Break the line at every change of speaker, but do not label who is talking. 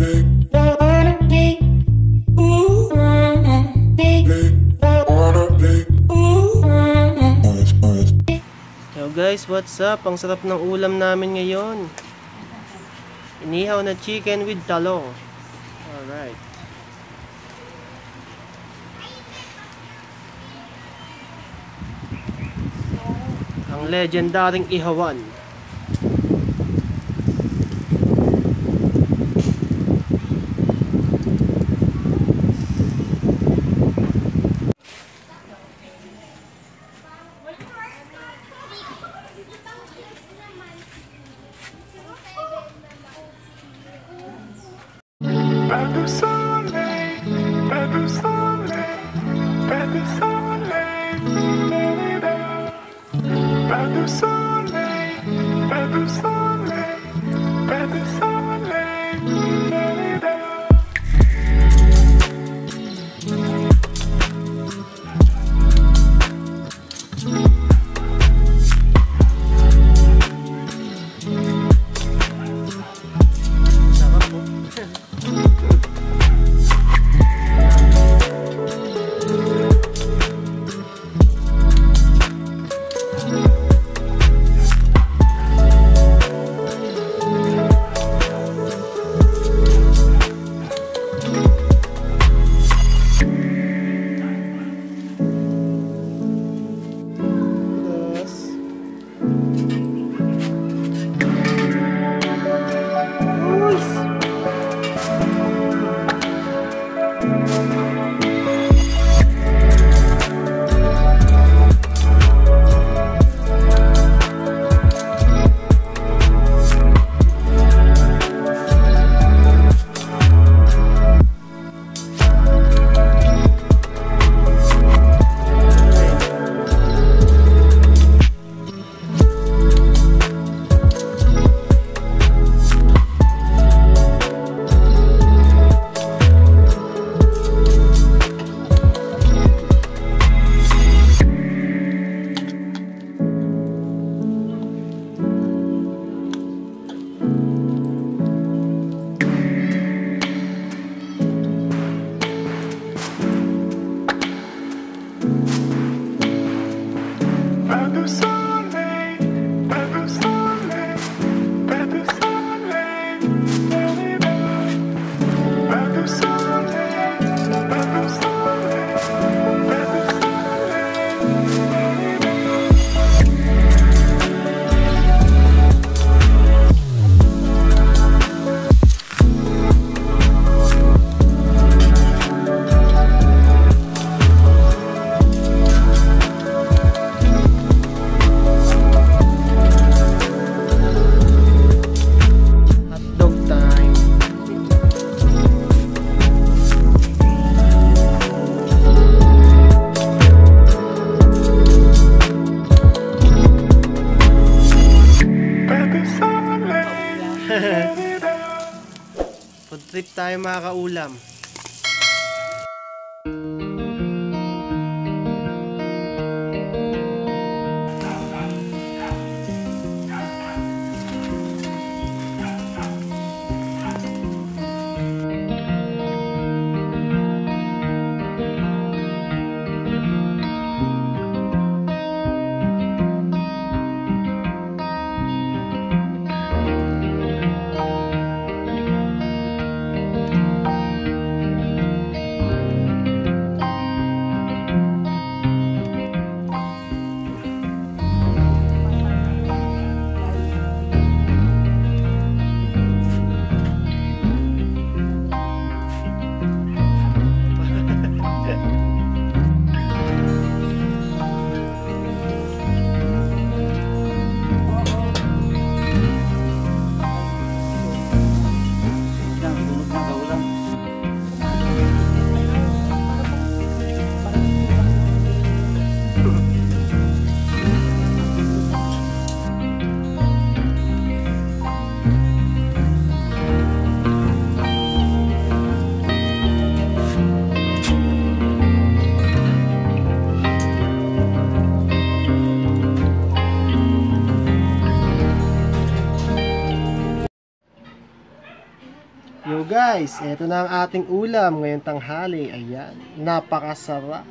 Yo guys, what's up? Ang sarap ng ulam namin ngayon. Inihaw na chicken with talong. Alright. Ang legendaring ihawan.
About the sun,
baby, baby,
about the sun.
Food trip tayo mga kaulam. Yo guys, eto na ang ating ulam ngayong tanghali. Ayan, napakasarap.